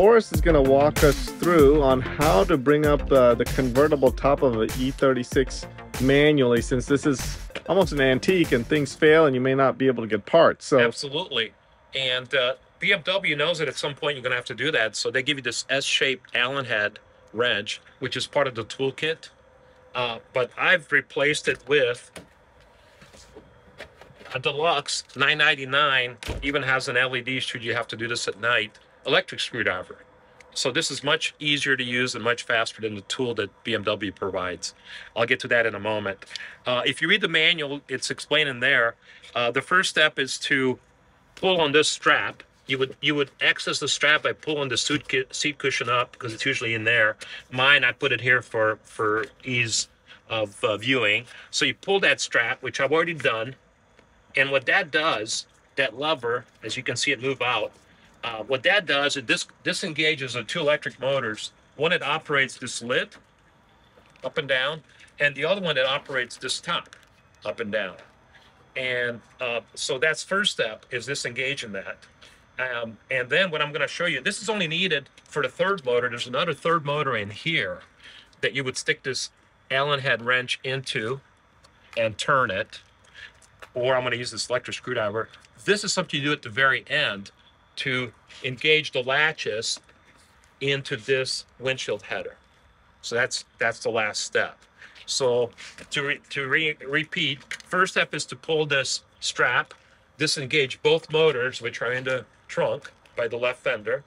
Forrest is going to walk us through on how to bring up uh, the convertible top of an E36 manually since this is almost an antique and things fail and you may not be able to get parts. So Absolutely. And uh, BMW knows that at some point you're going to have to do that. So they give you this S-shaped Allen head wrench, which is part of the toolkit. Uh, but I've replaced it with a deluxe 999 even has an led should you have to do this at night electric screwdriver. So this is much easier to use and much faster than the tool that bmw provides. I'll get to that in a moment. Uh, if you read the manual it's explaining there uh, the first step is to pull on this strap. You would you would access the strap by pulling the seat, seat cushion up because it's usually in there. Mine i put it here for for ease of uh, viewing. So you pull that strap which i've already done. And what that does, that lever, as you can see it move out, uh, what that does, it dis disengages the two electric motors. One that operates this lid up and down, and the other one that operates this top up and down. And uh, so that's first step is disengaging that. Um, and then what I'm going to show you, this is only needed for the third motor. There's another third motor in here that you would stick this Allen head wrench into and turn it or I'm going to use this electric screwdriver. This is something you do at the very end to engage the latches into this windshield header. So that's that's the last step. So to re, to re, repeat, first step is to pull this strap, disengage both motors, which are in the trunk by the left fender,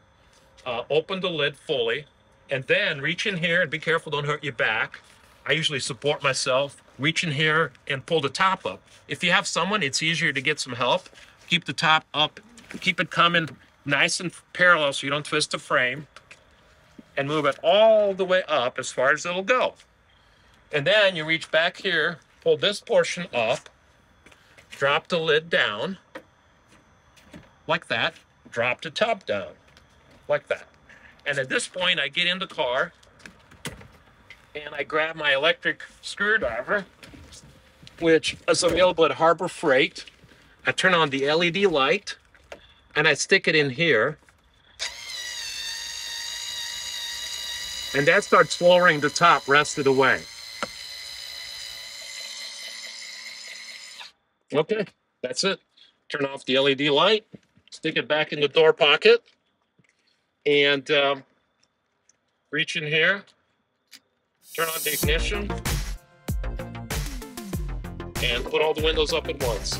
uh, open the lid fully, and then reach in here and be careful, don't hurt your back. I usually support myself reach in here and pull the top up. If you have someone, it's easier to get some help. Keep the top up, keep it coming nice and parallel so you don't twist the frame and move it all the way up as far as it'll go. And then you reach back here, pull this portion up, drop the lid down like that, drop the top down like that. And at this point, I get in the car and I grab my electric screwdriver, which is available at Harbor Freight. I turn on the LED light and I stick it in here. And that starts lowering the top rest of the way. Okay, that's it. Turn off the LED light, stick it back in the door pocket, and um, reach in here, turn on the ignition, and put all the windows up at once.